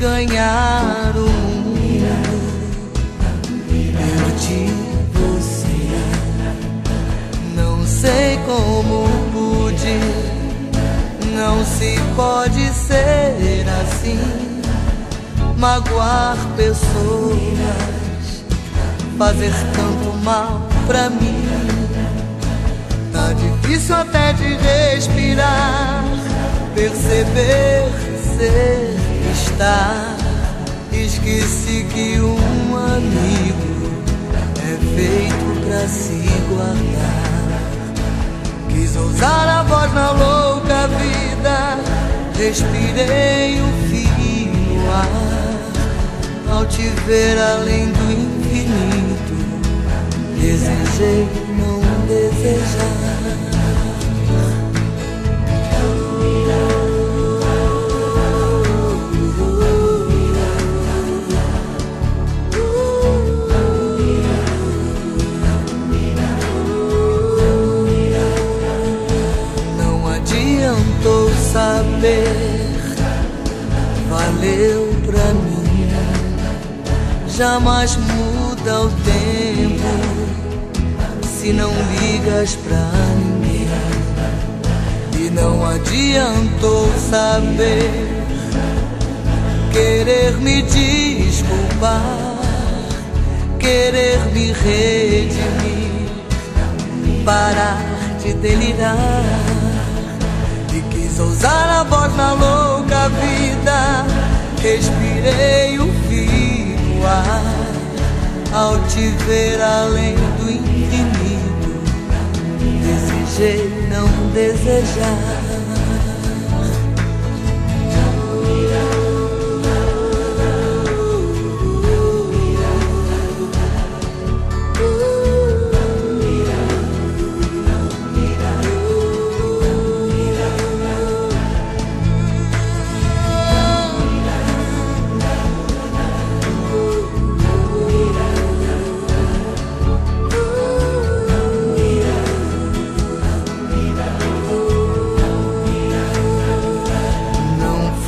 ganhar o mundo. Perdi você. Não sei como pude. Não se pode ser assim. Magoar pessoas. Fazer tanto mal pra mim. Tá difícil até de respirar. Perceber ser Esqueci que um amigo é feito pra se guardar. Quis ousar a voz na louca vida, respirei o fio no ar. Ao te ver além do infinito, desejei não desejar. Saber valeu pra mim. Jamais muda o tempo se não ligas pra ninguém. E não adiantou saber querer me desculpar, querer me redimir, parar de delirar Ousar a voz na louca vida. Respirei o fio ar. Ao te ver além do infinito Desejei não desejar